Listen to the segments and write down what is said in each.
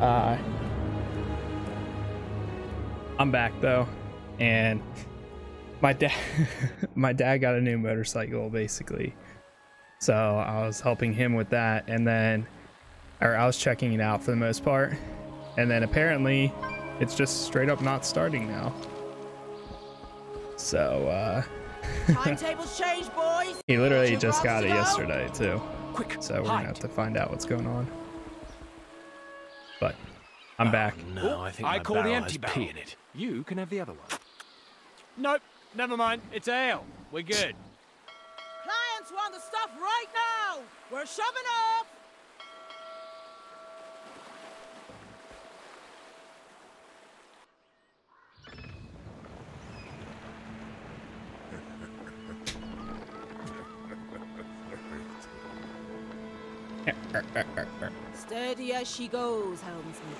Uh, I'm back though, and my dad, my dad got a new motorcycle basically. So I was helping him with that, and then, or I was checking it out for the most part, and then apparently, it's just straight up not starting now. So uh, Timetables change, boys. he literally just got it props to go. yesterday too. Quick, So we're gonna have to find out what's going on. But I'm oh, back. No, I think I my call the empty has barrel. pee in it. You can have the other one. Nope, never mind. It's ale. We're good. Clients want the stuff right now. We're shoving off. Steady as she goes, helmsman.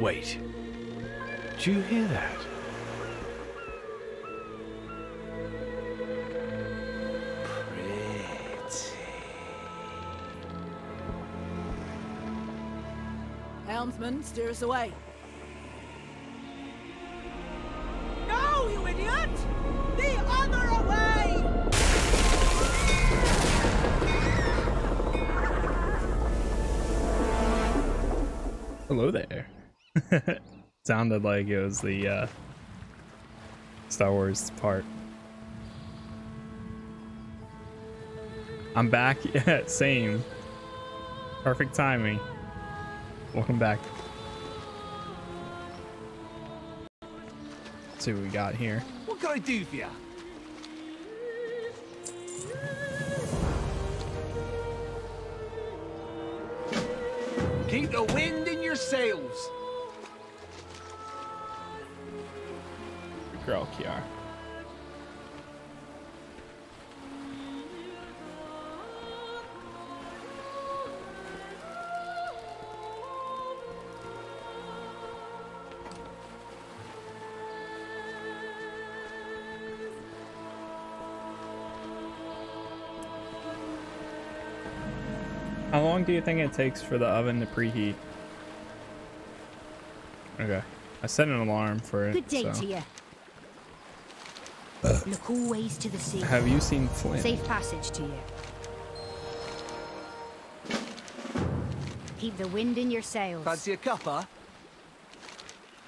Wait. Do you hear that? Pretty. Helmsman, steer us away. Hello there. Sounded like it was the uh, Star Wars part. I'm back. Yeah, same. Perfect timing. Welcome back. Let's see what we got here. What can I do for you? Keep the wind in your sails. Girl, Kiara. How long do you think it takes for the oven to preheat? Okay. I set an alarm for it. Good day so- to you. Look always to the sea. Have you seen Flynn? Safe passage to you. Keep the wind in your sails. Fancy a cuppa?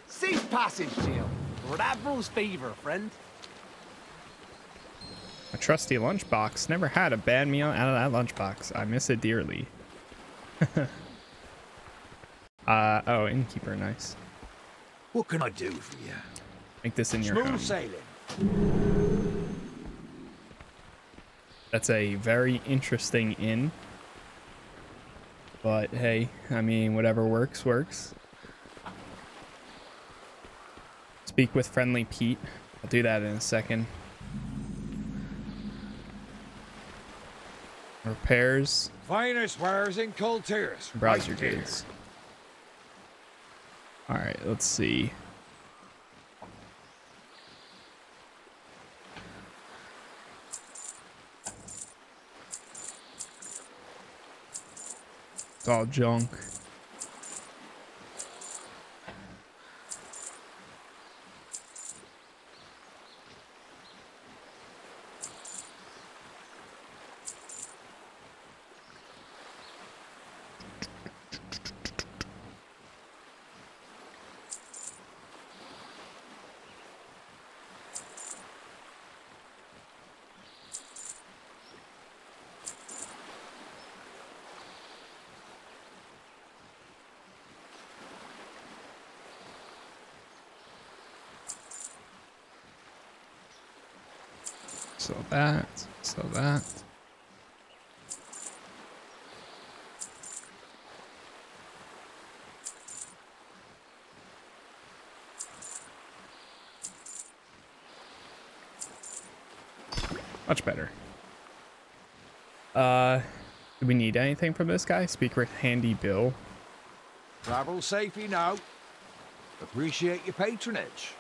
Safe passage to you. Lord Admiral's favour, friend. A trusty lunchbox. Never had a bad meal out of that lunchbox. I miss it dearly. uh oh, innkeeper, nice. What can I do for you? Make this in your Smooth home. sailing. That's a very interesting inn. But hey, I mean, whatever works, works. Speak with friendly Pete. I'll do that in a second. Repairs, Finest wares in Coltiers. browse your goods. All right, let's see. It's all junk. So that, so that. Much better. Uh, do we need anything from this guy? Speak with Handy Bill. Travel safely now. Appreciate your patronage.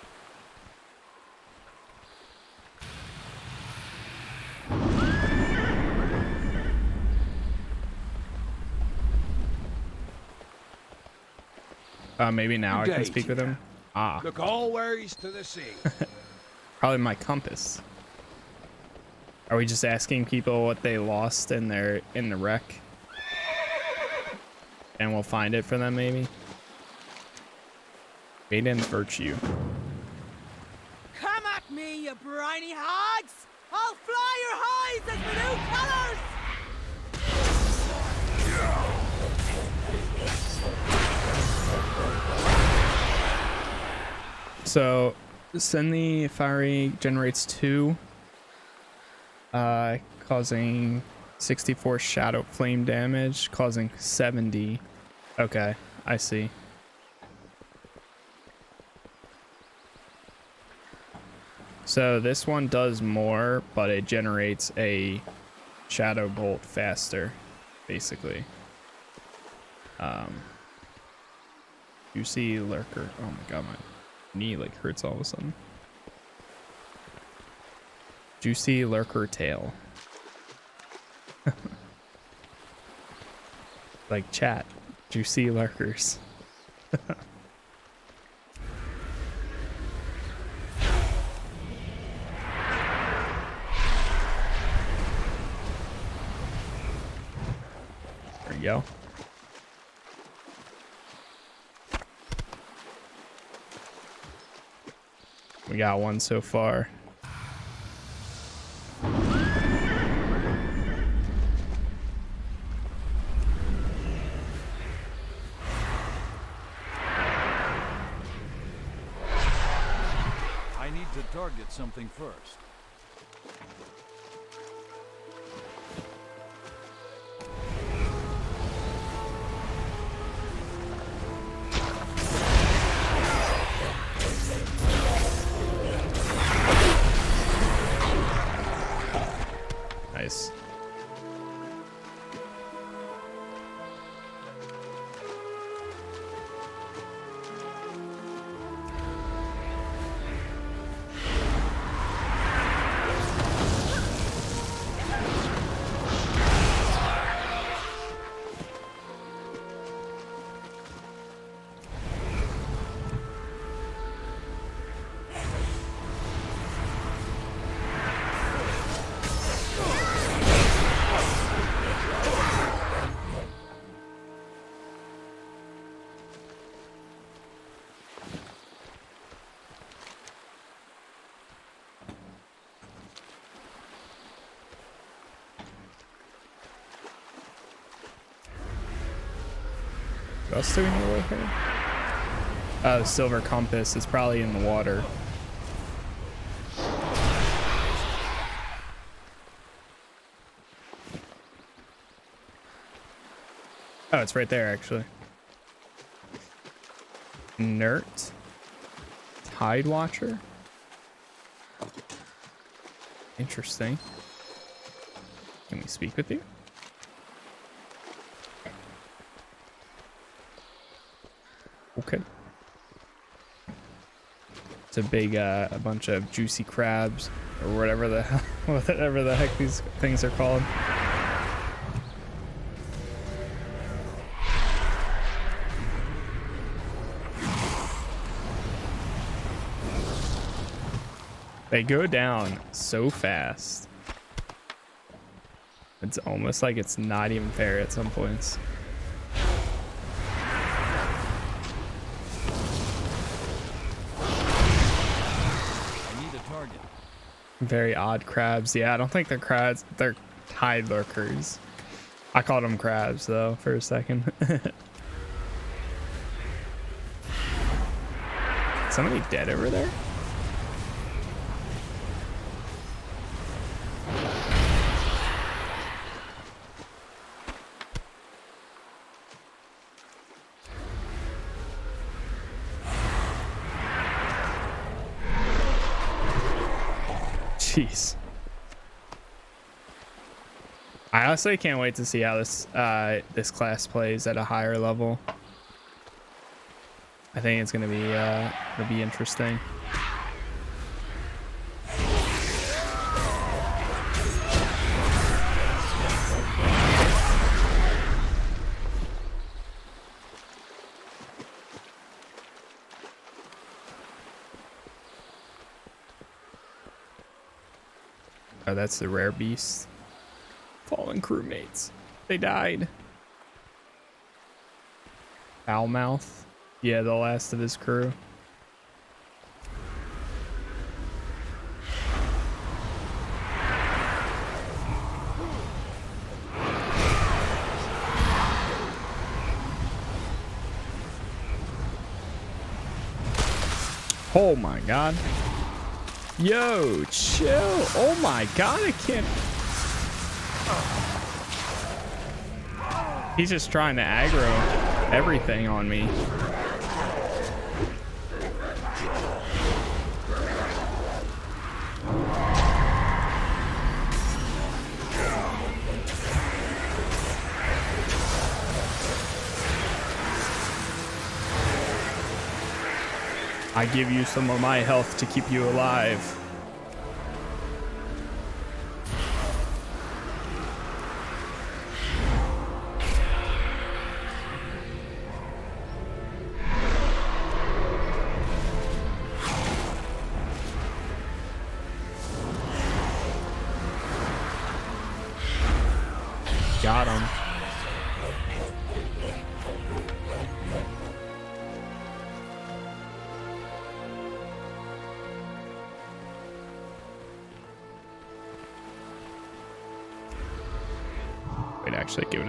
Uh, maybe now I can speak to with you. him. Ah, Look always to the sea. probably my compass. Are we just asking people what they lost in their in the wreck? And we'll find it for them, maybe. Maiden's virtue. Come at me, you briny hags! I'll fly your hides as my new colors! So, send the fiery generates two, uh, causing 64 shadow flame damage, causing 70. Okay, I see. So this one does more, but it generates a shadow bolt faster, basically. Um, you see lurker. Oh my god, my knee like hurts all of a sudden. Juicy lurker tail. like chat. Juicy lurkers. there you go. We got one so far. I need to target something first. What else do we need to look at? Uh, silver compass is probably in the water. Oh, it's right there, actually. Nert. Tide Watcher. Interesting. Can we speak with you? Okay. It's a big, uh, a bunch of juicy crabs, or whatever the whatever the heck these things are called. They go down so fast. It's almost like it's not even fair at some points. Very odd crabs. Yeah, I don't think they're crabs. They're tide lurkers. I called them crabs though for a second. Somebody dead over there? honestly can't wait to see how this uh, this class plays at a higher level. I think it's gonna be uh, gonna be interesting. Oh, that's the rare beast. Fallen crewmates. They died. Foulmouth. Yeah, the last of his crew. Oh my god. Yo, chill. Oh my god, I can't. He's just trying to aggro everything on me. I give you some of my health to keep you alive.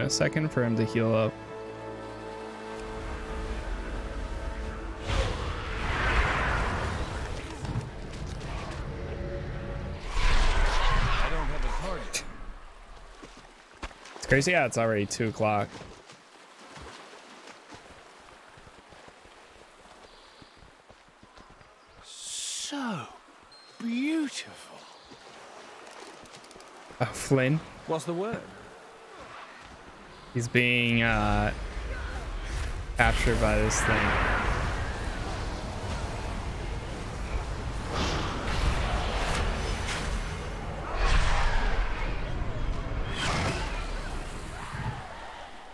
A second for him to heal up. I don't have a target. It's crazy. Yeah, it's already two o'clock. So beautiful. Oh, Flynn. What's the word? He's being uh, captured by this thing.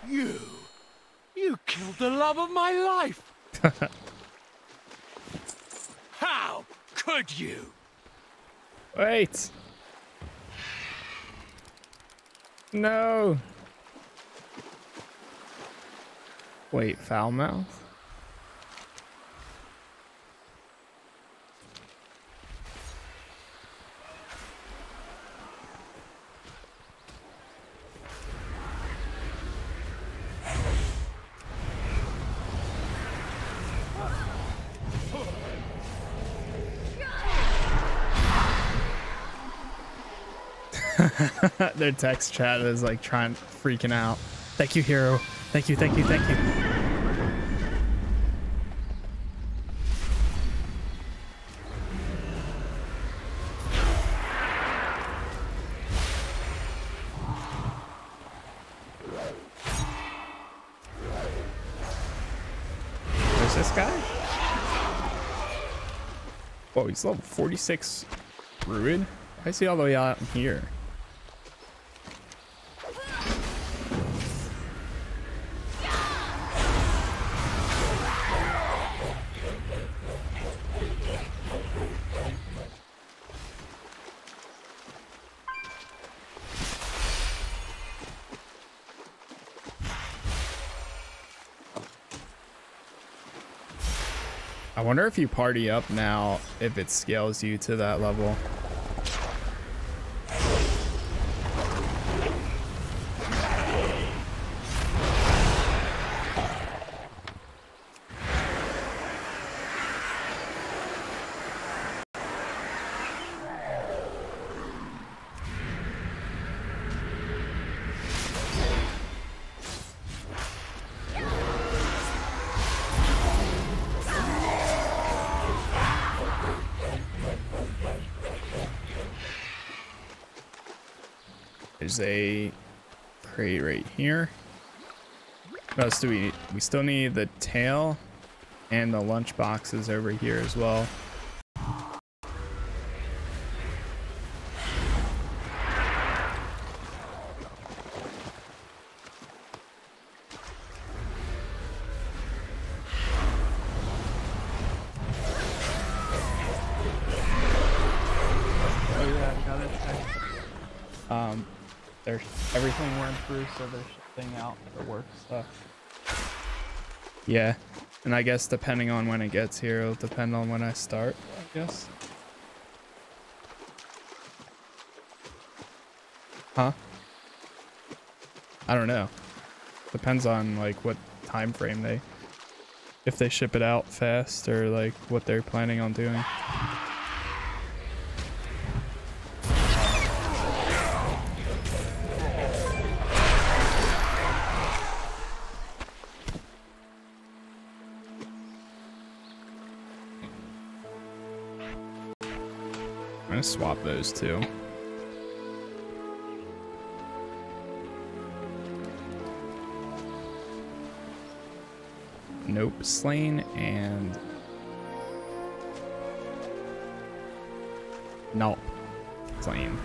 You. You killed the love of my life. How could you? Wait. No. Wait, foul mouth? Their text chat is like trying, freaking out. Thank you, hero. Thank you, thank you, thank you. He's level 46 Druid? Why is he all the way out here? I wonder if you party up now, if it scales you to that level. There's a crate right here. What else do we need? We still need the tail and the lunch boxes over here as well. Oh yeah, got it. They're everything went through, so they're shipping out the work stuff. Yeah, and I guess depending on when it gets here, it'll depend on when I start. I guess. Huh? I don't know. Depends on like what time frame they if they ship it out fast or like what they're planning on doing. Swap those two. Nope, slain and nope, slain.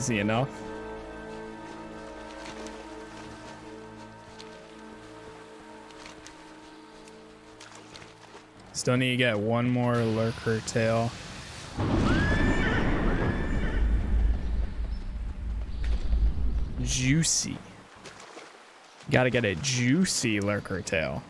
Easy enough. Still need to get one more lurker tail. Juicy. Gotta get a juicy lurker tail.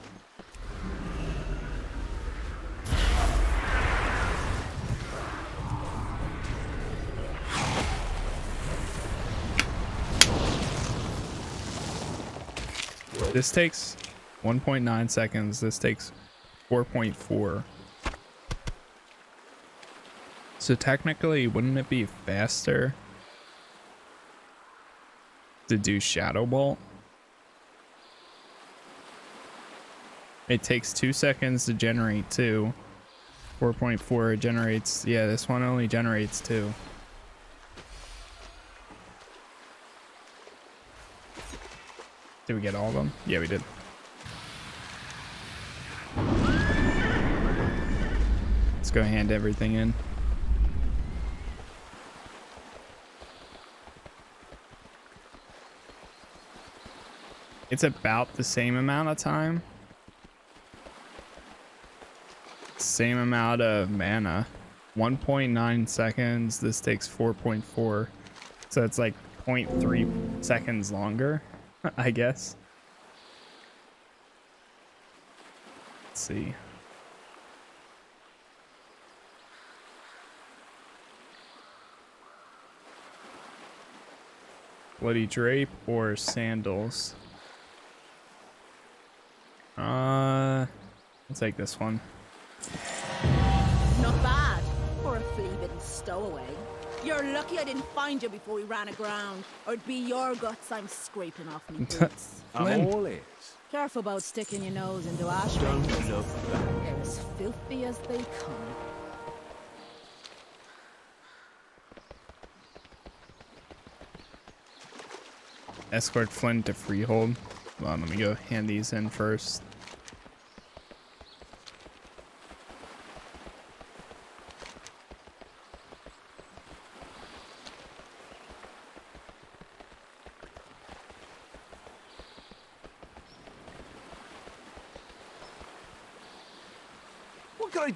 This takes 1.9 seconds. This takes 4.4. So technically, wouldn't it be faster to do Shadow Bolt? It takes two seconds to generate two. 4.4 generates, yeah, this one only generates two. Did we get all of them? Yeah, we did. Let's go hand everything in. It's about the same amount of time. Same amount of mana. 1.9 seconds. This takes 4.4. So it's like 0.3 seconds longer, I guess. Let's see. Bloody drape or sandals? Uh, I'll take this one. Not bad for a flea-bitten stowaway. You're lucky I didn't find you before we ran aground, or it'd be your guts I'm scraping off me boots. I'm all ears. Careful about sticking your nose into ash Don't look back. They're as filthy as they come. Escort Flynn to Freehold. Hold on, let me go hand these in first.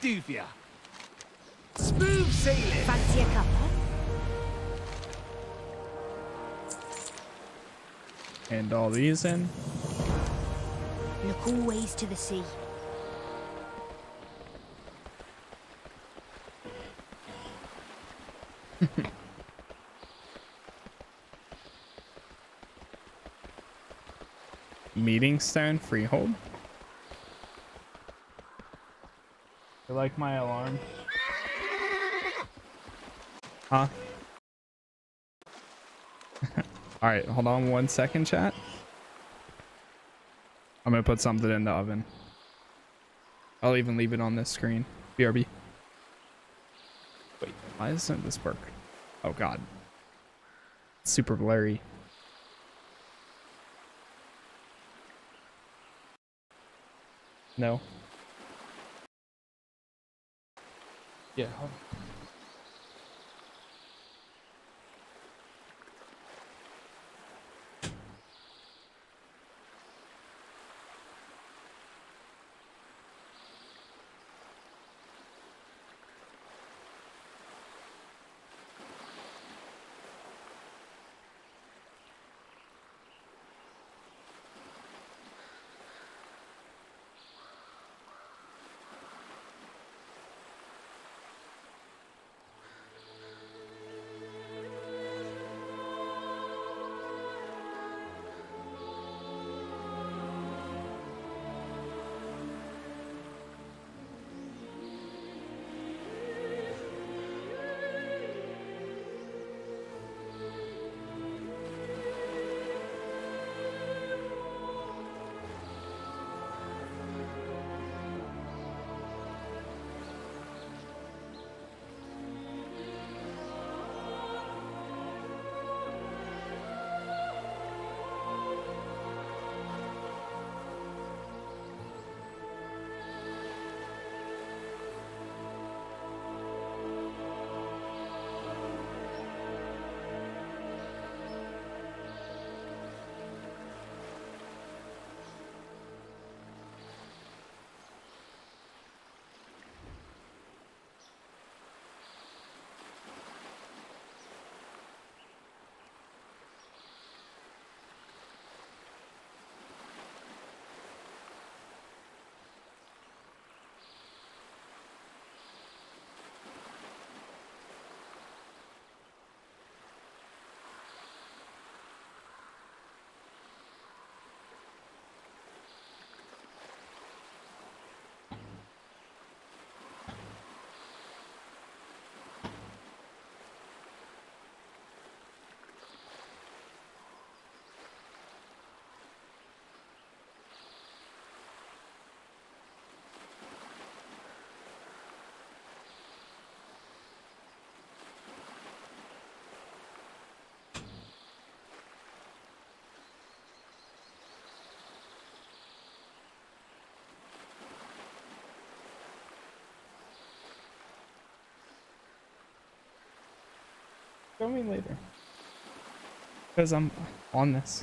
Do for you? Smooth sailing. Fancy a cup? And all these in. Look always to the sea. Meeting stone Freehold. You like my alarm? Huh? All right, hold on one second, chat. I'm gonna put something in the oven. I'll even leave it on this screen. BRB. Wait, why doesn't this work? Oh god. It's super blurry. No. Yeah. Show me later. Because I'm on this.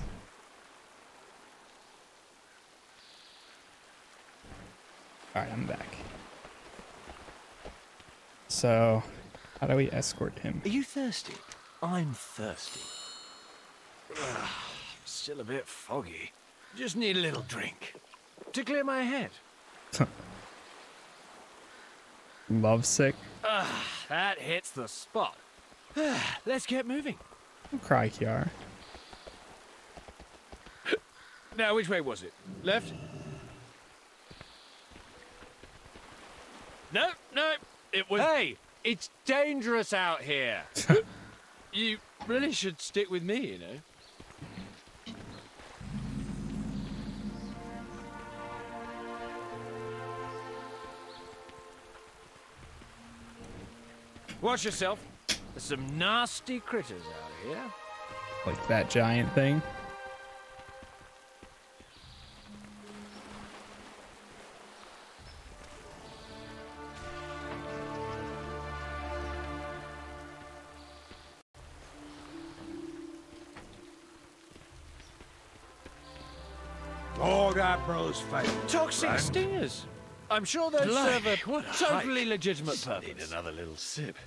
Alright, I'm back. So, how do we escort him? Are you thirsty? I'm thirsty. Ugh, still a bit foggy. Just need a little drink to clear my head. Lovesick? That hits the spot. Let's get moving. Don't cry, Kiara. Now, which way was it? Left? No, no, it was. Hey, it's dangerous out here. you really should stick with me, you know. Watch yourself. There's some nasty critters out here. Like that giant thing. Oh, that bro's fake. Toxic Right. stingers. I'm sure they'll serve a a totally hike. legitimate Just Need another little sip.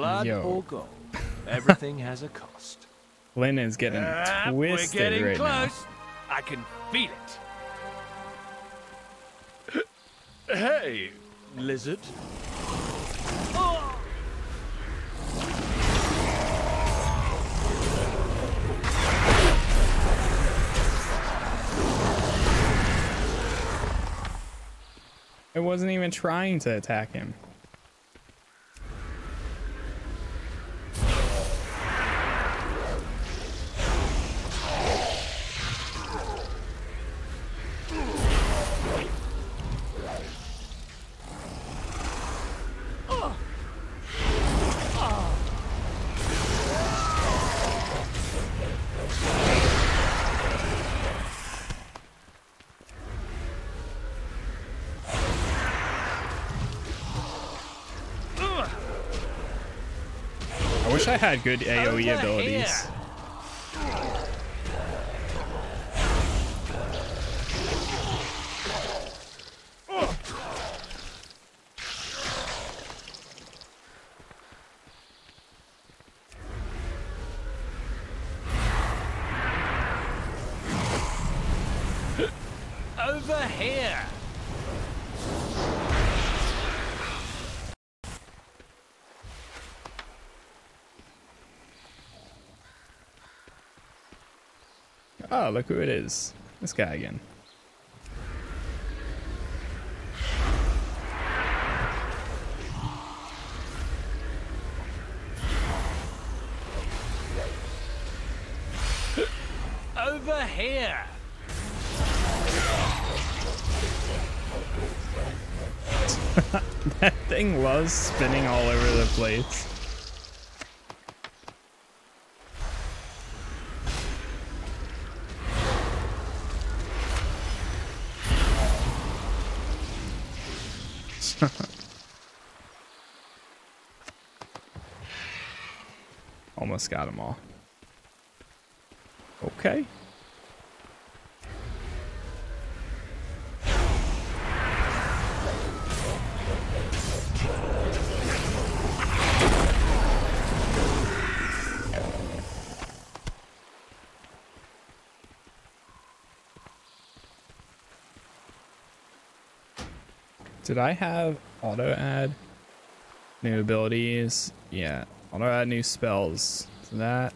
Blood Yo. or gold, everything has a cost. Lynn is getting Ah, twisted we're getting right close. I can feel it. hey, lizard. now. It wasn't even trying to attack him. Wish I had good AoE abilities. Over here. Oh, look who it is. This guy again. Over here. That thing was spinning all over the place. Almost got them all. Okay. Did I have auto add new abilities? Yeah, auto add new spells. So that.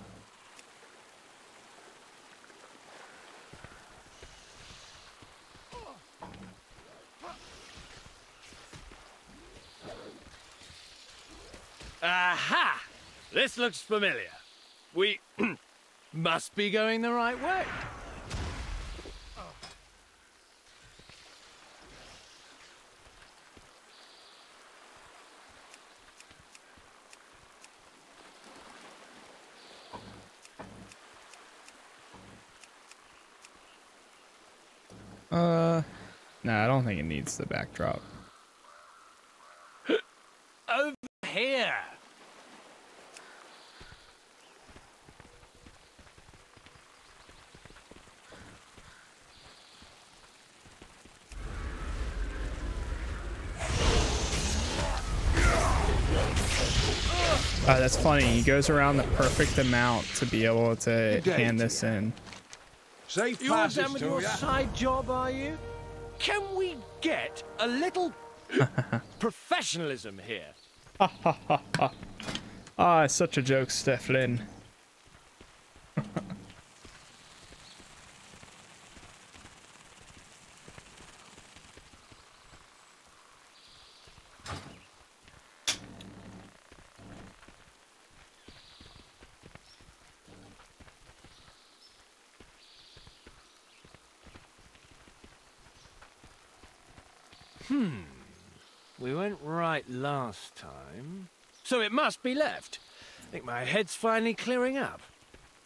Aha! This looks familiar. We must be going the right way. Uh, no, I don't think it needs the backdrop. Over here. Oh, that's funny. He goes around the perfect amount to be able to hand this in. Safe You're passage done with to your ya. side job, are you? Can we get a little professionalism here? Ah, it's such a joke, Steflin. We went right last time. So it must be left. I think my head's finally clearing up.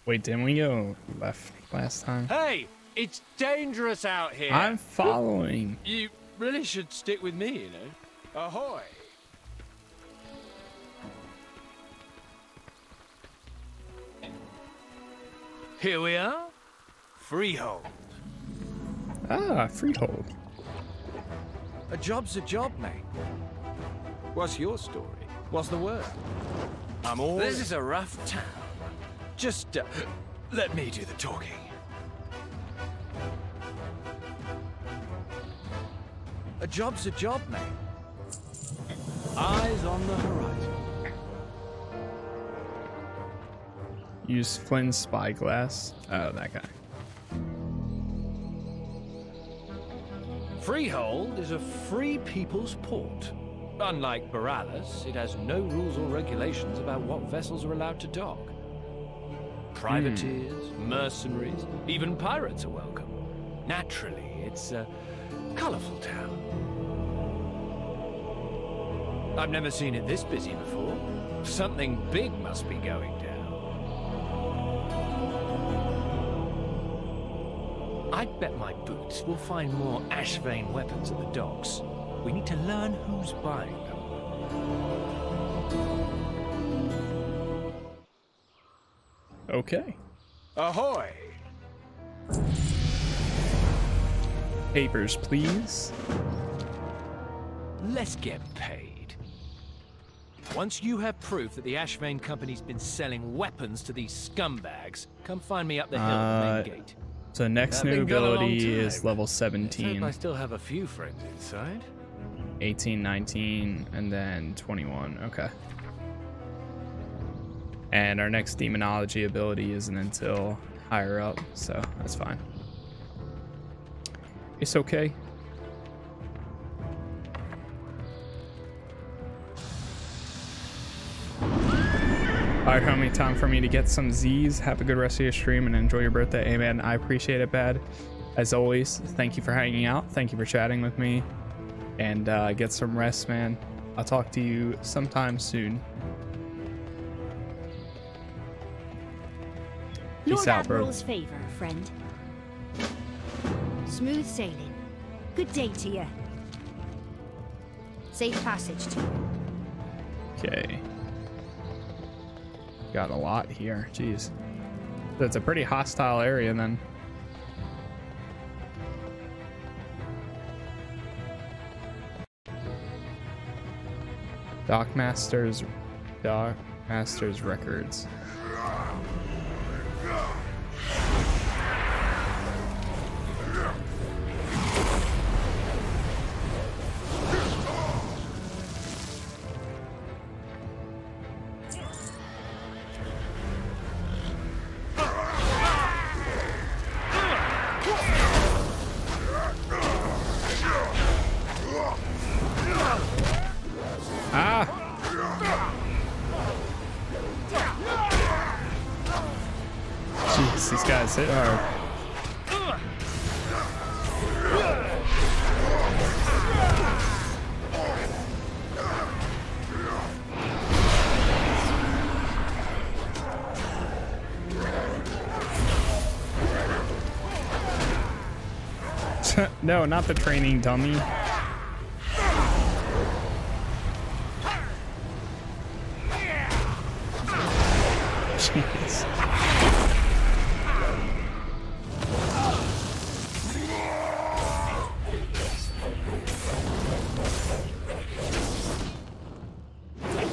Wait, didn't we go left last time? Hey, it's dangerous out here. I'm following. You really should stick with me, you know. Ahoy! Here we are. Freehold. Ah, freehold. A job's a job, mate. What's your story? What's the word? I'm all. This is a rough town. Just uh, let me do the talking. A job's a job, mate. Eyes on the horizon. Use Flynn's spyglass. Oh, that guy. Freehold is a free people's port. Unlike Boralus, it has no rules or regulations about what vessels are allowed to dock. Privateers, hmm. mercenaries, even pirates are welcome. Naturally, it's a colourful town. I've never seen it this busy before. Something big must be going down. I'd bet my boots we'll find more Ashvane weapons at the docks. We need to learn who's buying them. Okay. Ahoy! Papers, please. Let's get paid. Once you have proof that the Ashvane Company's been selling weapons to these scumbags, come find me up the hill at the Uh, main gate. So next I've new been gone a long ability is level 17, I still have a few friends inside. 18, 19, and then 21. Okay. And our next demonology ability isn't until higher up, so that's fine. It's okay. Alright, homie, time for me to get some Z's. Have a good rest of your stream and enjoy your birthday. Amen. I appreciate it, Bad. As always, thank you for hanging out. Thank you for chatting with me. And uh, get some rest, man. I'll talk to you sometime soon. Peace Lord out, bro. Admiral's favor, friend. Smooth sailing. Good day to you. Safe passage to you. Okay. Got a lot here. Jeez. That's a pretty hostile area then. Dock Masters Dock Masters Records. no, not the training dummy.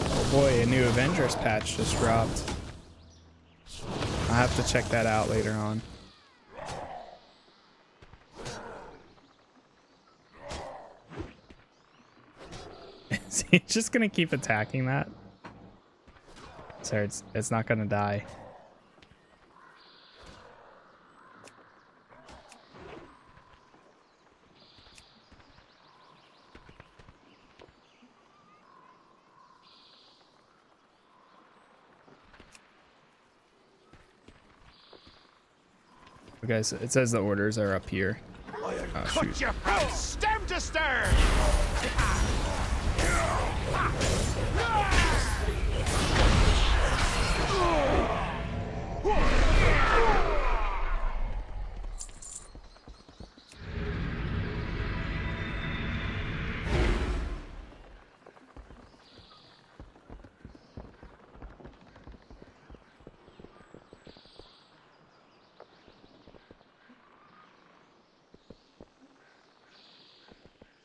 Oh boy, a new Avengers patch just dropped. I'll have to check that out later on. Is he just gonna keep attacking that? Sorry, it's, it's not gonna die. Okay, so it says the orders are up here. Oh, shoot.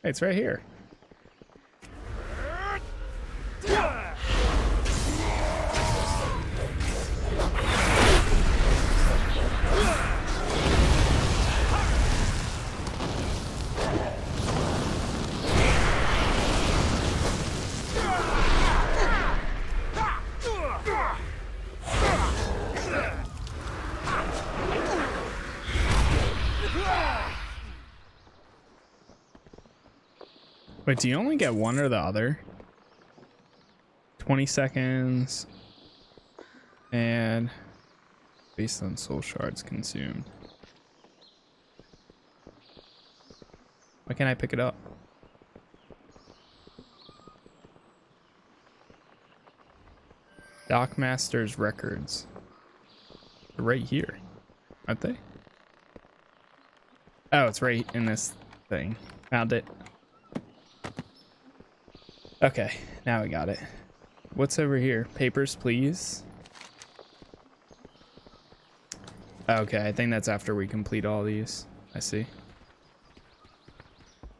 It's right here. Wait, do you only get one or the other? 20 seconds. And based on soul shards consumed. Why can't I pick it up? Dock Masters records. They're right here, aren't they? Oh, it's right in this thing. Found it. Okay, now we got it. What's over here? Papers, please. Okay, I think that's after we complete all these. I see.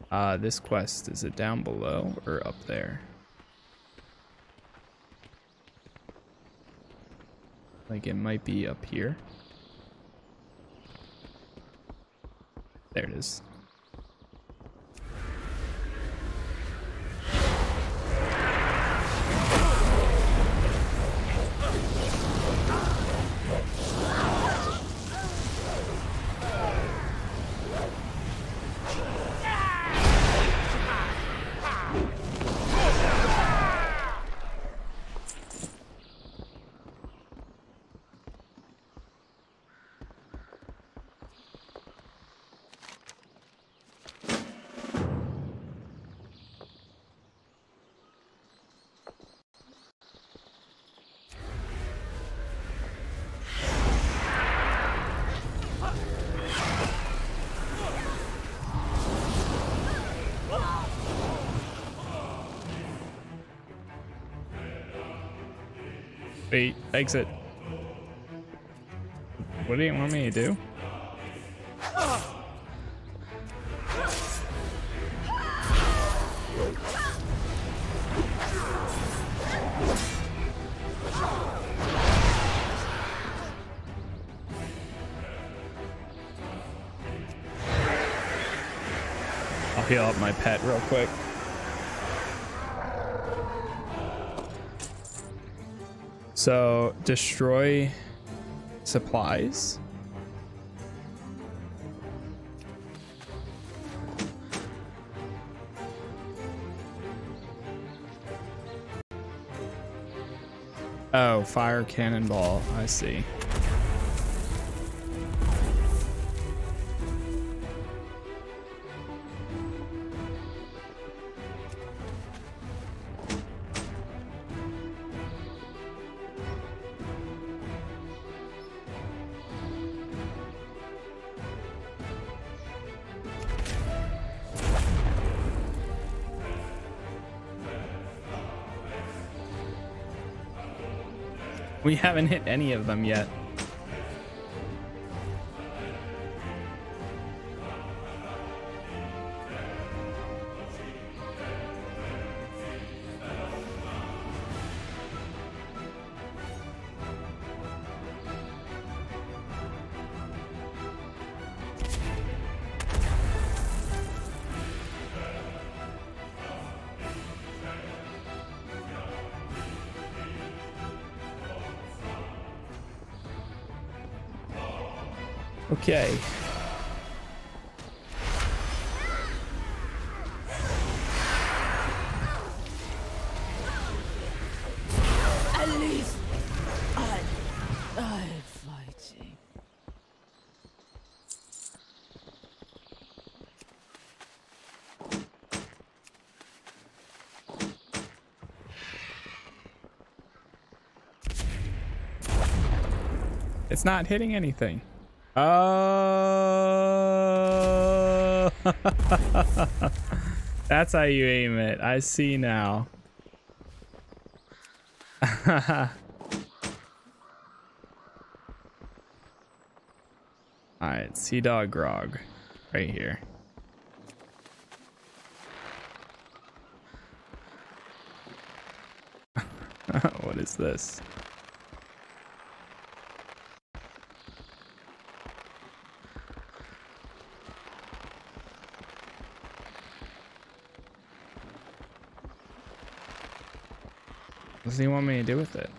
Uh, this quest, is it down below or up there? Like it might be up here. There it is. Exit. What do you want me to do? I'll heal up my pet real quick. So destroy supplies. Oh, fire cannonball. I see. We haven't hit any of them yet. It's not hitting anything. Oh. That's how you aim it. I see now. Alright, Sea Dog Grog. Right here. what is this? What does he want me to do with it?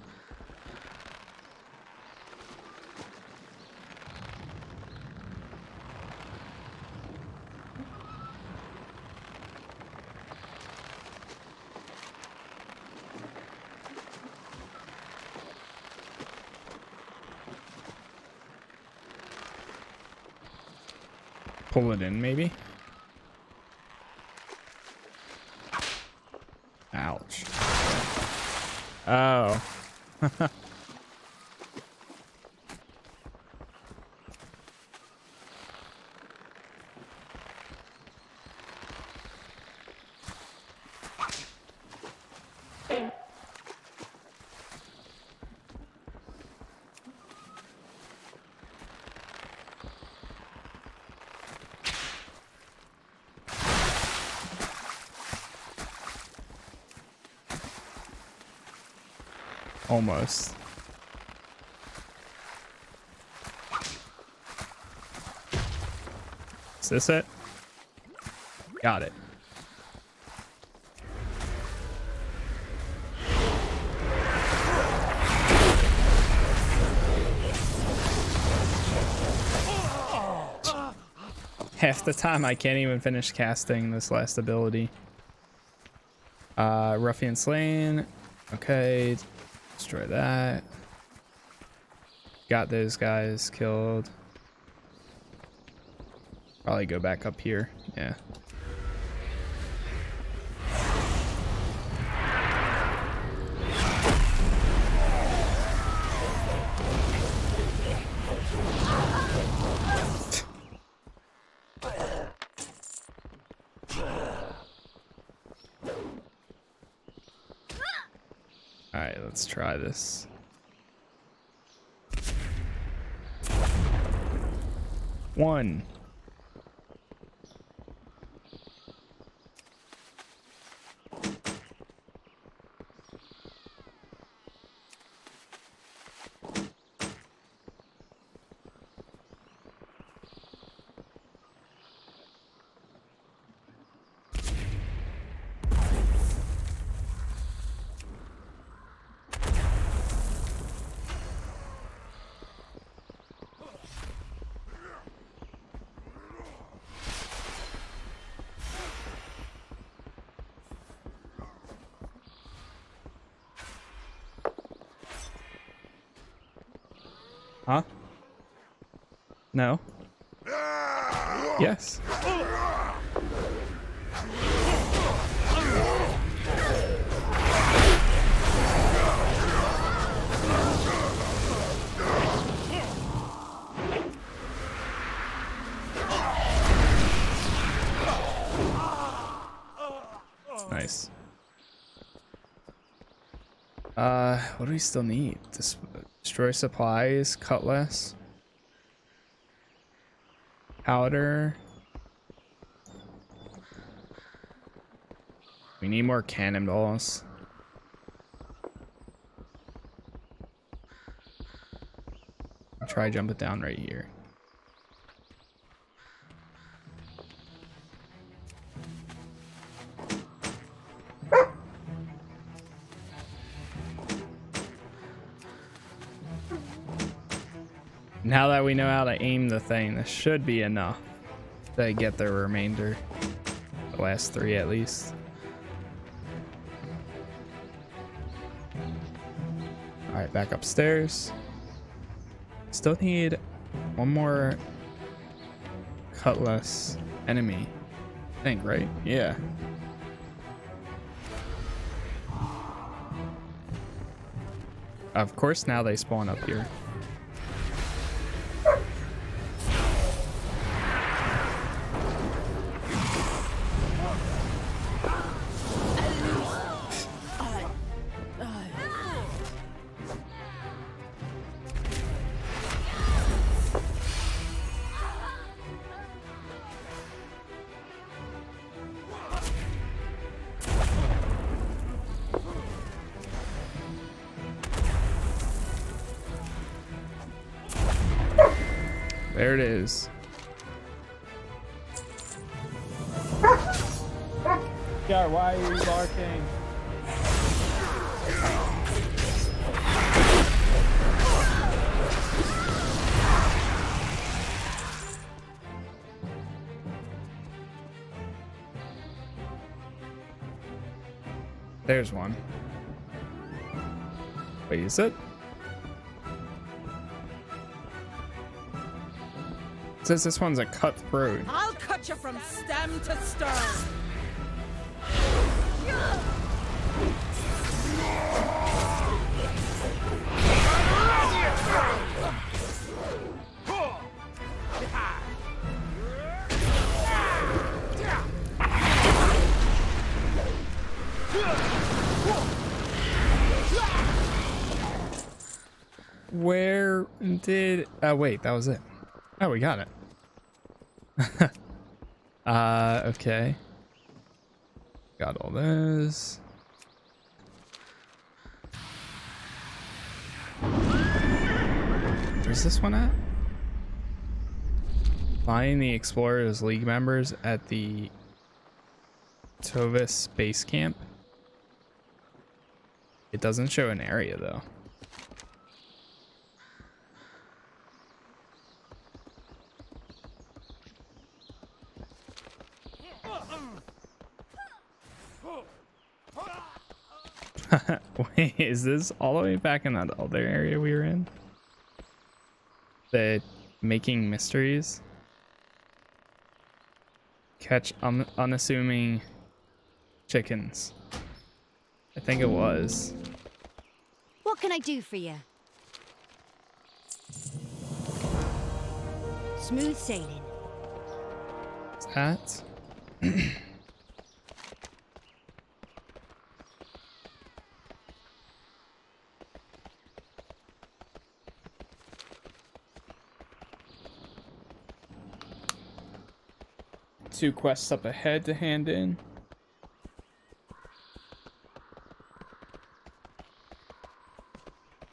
Pull it in, maybe? Ouch. Oh. Almost. Is this it? Got it. Half the time I can't even finish casting this last ability. Uh, Ruffian Slain. Okay. Destroy that. Got those guys killed. Probably go back up here. Yeah. Let's try this. One. Huh? No. Yes. Nice. Uh, what do we still need? Dis destroy supplies, cutlass, powder. We need more cannonballs. Try jump it down right here. Now that we know how to aim the thing, this should be enough to get the remainder. The last three at least. Alright, back upstairs. Still need one more cutlass enemy. I think, right? Yeah. Of course, now they spawn up here. There's one. Wait, is it? It says this one's a cutthroat. I'll cut you from stem to stern. Where did... Oh, wait, that was it. Oh, we got it. uh, okay. Got all this. Where's this one at? Find the Explorers League members at the Tovis base camp. It doesn't show an area though. Wait, is this all the way back in that other area we were in? The making mysteries? Catch un unassuming chickens. I think it was. What can I do for you? Smooth sailing. Is that? Two quests up ahead to hand in.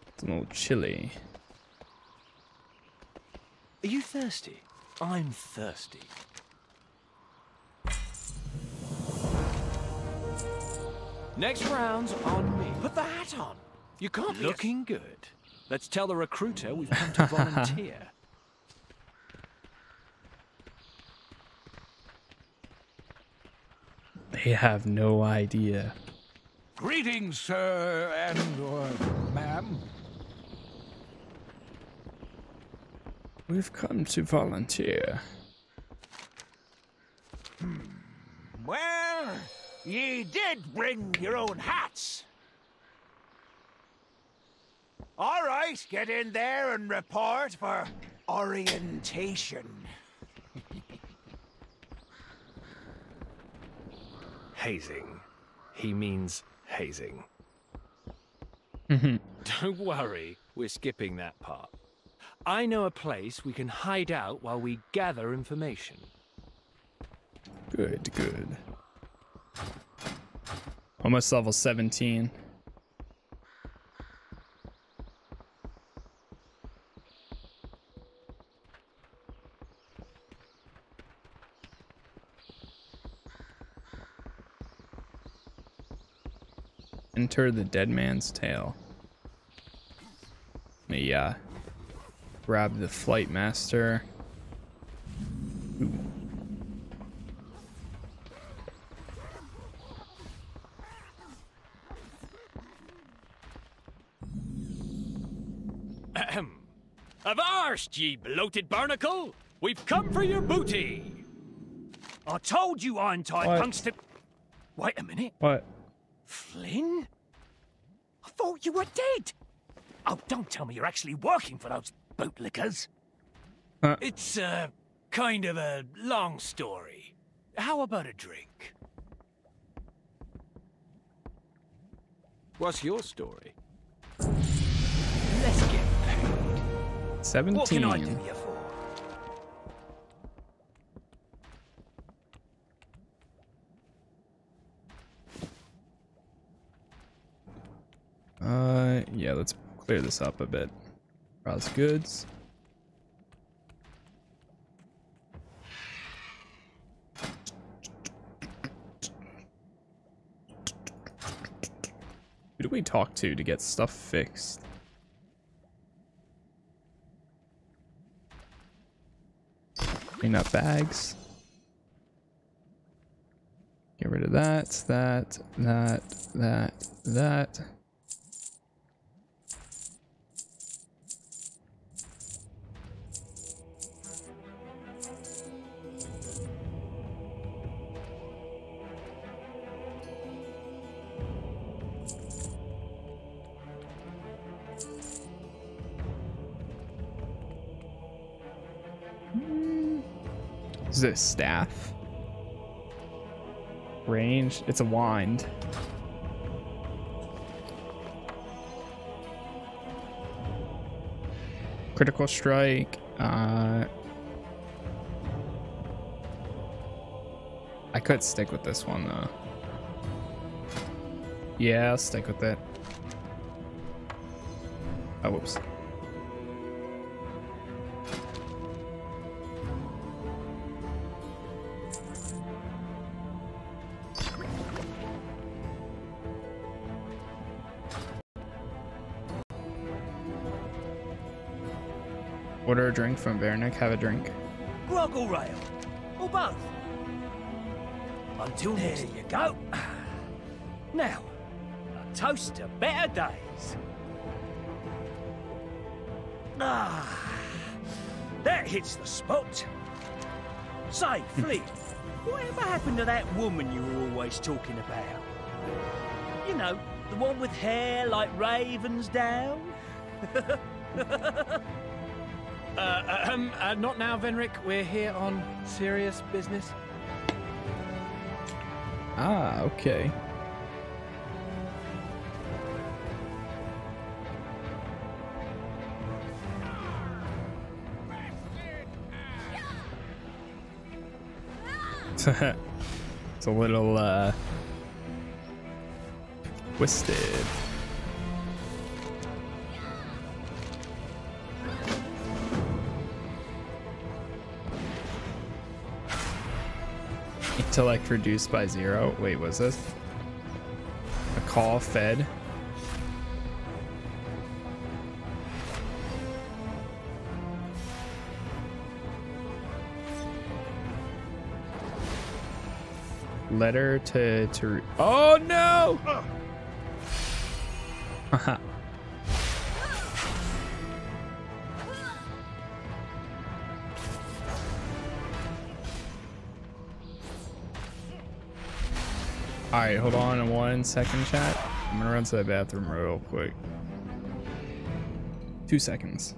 It's a little chilly. Are you thirsty? I'm thirsty. Next round's on me. Put the hat on. You can't be looking good. Let's tell the recruiter we've come to volunteer. They have no idea. Greetings, sir and or ma'am. We've come to volunteer. Hmm. Well, ye did bring your own hats. All right, get in there and report for orientation. Hazing. He means hazing. Mm-hmm. Don't worry, we're skipping that part. I know a place we can hide out while we gather information. Good, good. Almost level 17. Enter the dead man's tail. Let me uh, grab the flight master. Ooh. Ahem. Avast, ye bloated barnacle! We've come for your booty! I told you I'm tied punks to. Wait a minute, What? Flynn? I thought you were dead. Oh, don't tell me you're actually working for those bootlickers. It's, uh, kind of a long story. How about a drink? What's your story? Let's get paid. 17. What can I do you clear this up a bit. Browse goods. Who do we talk to to get stuff fixed? Clean up bags. Get rid of that, that, that, that, that. Is it a staff? Range? It's a wind. Critical strike. Uh, I could stick with this one though. Yeah, I'll stick with it. Drink from Vernick. Have a drink. Grog or rail? Or both? Until there you go. Now, a toast to better days. Ah, that hits the spot. Say, Fleet, whatever happened to that woman you were always talking about? You know, the one with hair like ravens down? Uh, um, uh, not now, Venric. We're here on serious business. Ah, okay. it's a little uh twisted. Intellect reduced by zero. Wait, was this? A call fed? Letter to to. Oh no! Haha. All right, hold on one second, chat. I'm gonna run to the bathroom real quick. Two seconds.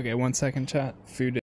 Okay, one second, chat. Food